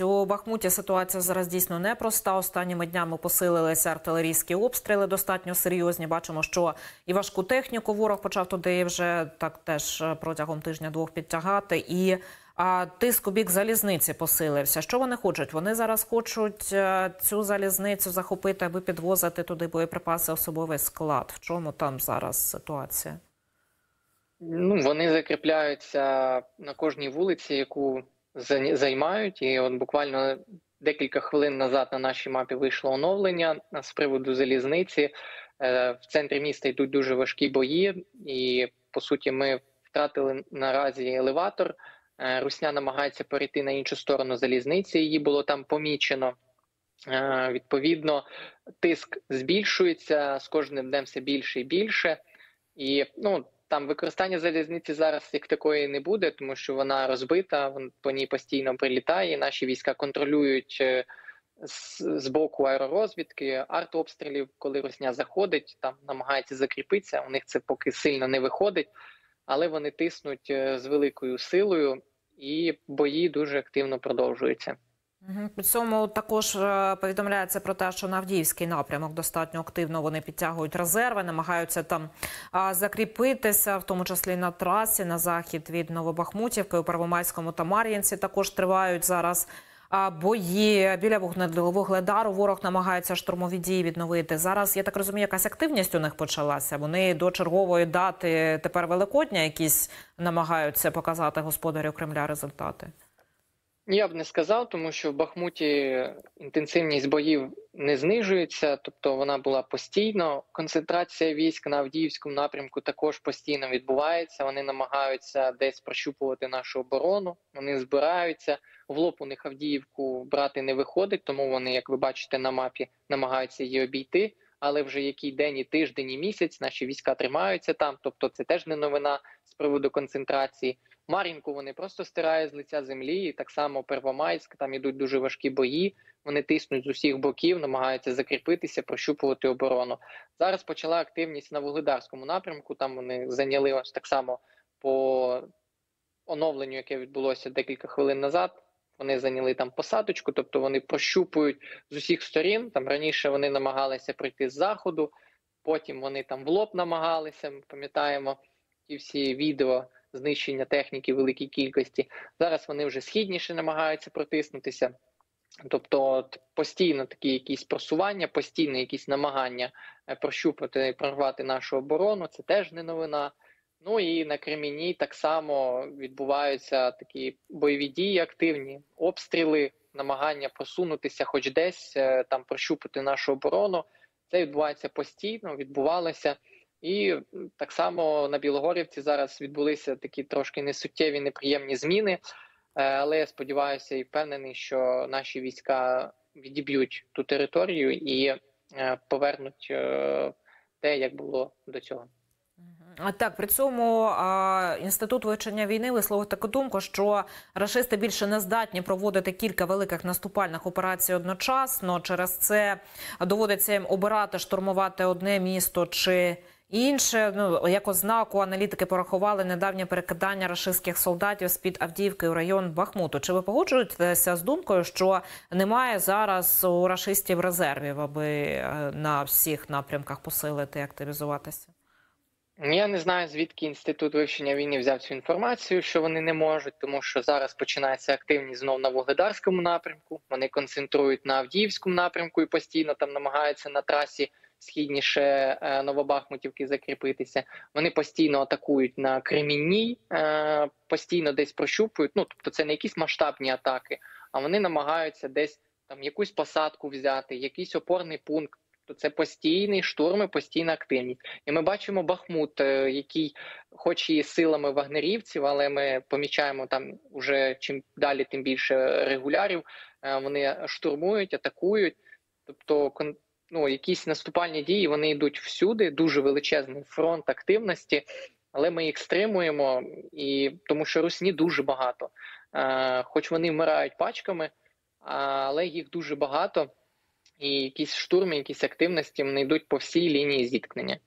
У Бахмуті ситуація зараз дійсно непроста. Останніми днями посилилися артилерійські обстріли, достатньо серйозні. Бачимо, що і важку техніку ворог почав туди вже так теж протягом тижня-двох підтягати. І а, тиск у бік залізниці посилився. Що вони хочуть? Вони зараз хочуть а, цю залізницю захопити, аби підвозити туди боєприпаси, особовий склад. В чому там зараз ситуація? Ну, вони закріпляються на кожній вулиці, яку займають. І от буквально декілька хвилин назад на нашій мапі вийшло оновлення з приводу залізниці. Е, в центрі міста йдуть дуже важкі бої, і по суті, ми втратили наразі елеватор. Е, Русня намагається перейти на іншу сторону залізниці. Її було там помічено. Е, відповідно, тиск збільшується з кожним днем все більше і більше. І ну там використання залізниці зараз як такої не буде, тому що вона розбита, по ній постійно прилітає. Наші війська контролюють е, з боку аеророзвідки, артобстрілів, коли Росня заходить, там намагається закріпитися. У них це поки сильно не виходить, але вони тиснуть е, з великою силою, і бої дуже активно продовжуються. При цьому також е, повідомляється про те, що на Авдіївський напрямок достатньо активно вони підтягують резерви, намагаються там закріпитися, в тому числі на трасі на захід від Новобахмутівки у Первомайському та Мар'їнці. Також тривають зараз бої біля Вугледару. Ворог намагається штурмові дії відновити. Зараз я так розумію, якась активність у них почалася. Вони до чергової дати тепер Великодня, якісь намагаються показати господарю Кремля результати. Я б не сказав, тому що в Бахмуті інтенсивність боїв не знижується, тобто вона була постійно. Концентрація військ на Авдіївському напрямку також постійно відбувається. Вони намагаються десь прощупувати нашу оборону. Вони збираються в лоб у них Авдіївку брати не виходить, тому вони, як ви бачите, на мапі намагаються її обійти. Але вже який день і тиждень і місяць наші війська тримаються там. Тобто, це теж не новина з приводу концентрації. Мар'їнку вони просто стирають з лиця землі. І Так само Первомайськ, там ідуть дуже важкі бої. Вони тиснуть з усіх боків, намагаються закріпитися, прощупувати оборону. Зараз почала активність на вугледарському напрямку. Там вони зайняли ось так само по оновленню, яке відбулося декілька хвилин назад. Вони зайняли там посадочку, тобто вони прощупують з усіх сторін. Там раніше вони намагалися прийти з заходу, потім вони там в лоб намагалися. Ми пам'ятаємо ті всі відео знищення техніки великій кількості. Зараз вони вже східніше намагаються протиснутися. Тобто постійно такі якісь просування, постійно якісь намагання е, прощупати, прорвати нашу оборону. Це теж не новина. Ну і на Креміні так само відбуваються такі бойові дії, активні обстріли, намагання просунутися, хоч десь е, там прощупати нашу оборону. Це відбувається постійно, відбувалося. І так само на Білогорівці зараз відбулися такі трошки несуттєві неприємні зміни. Е, але я сподіваюся і впевнений, що наші війська відіб'ють ту територію і е, повернуть те, як було до цього. Так при цьому інститут вивчення війни висловив таку думку, що рашисти більше не здатні проводити кілька великих наступальних операцій одночасно. Через це доводиться їм обирати штурмувати одне місто чи інше. Ну як ознаку аналітики порахували недавнє перекидання рашистських солдатів з під Авдіївки у район Бахмуту. Чи ви погоджуєтеся з думкою, що немає зараз у рашистів резервів, аби е, на всіх напрямках посилити і активізуватися? Я не знаю, звідки інститут вивчення війни взяв цю інформацію, що вони не можуть, тому що зараз починається активність знов на Вугледарському напрямку. Вони концентрують на Авдіївському напрямку і постійно там намагаються на трасі східніше е, Новобахмутівки закріпитися. Вони постійно атакують на Кремінній, е, постійно десь прощупують. Ну тобто, це не якісь масштабні атаки, а вони намагаються десь там якусь посадку взяти, якийсь опорний пункт то це постійний штурм і постійна активність. І ми бачимо Бахмут, е, який, хоч і силами вагнерівців, але ми помічаємо там уже чим далі, тим більше регулярів. Е, вони штурмують, атакують. Тобто, ну, якісь наступальні дії вони йдуть всюди. Дуже величезний фронт активності, але ми їх стримуємо, і тому що русні дуже багато, е, хоч вони вмирають пачками, але їх дуже багато і якісь штурми, якісь активності вони йдуть по всій лінії зіткнення.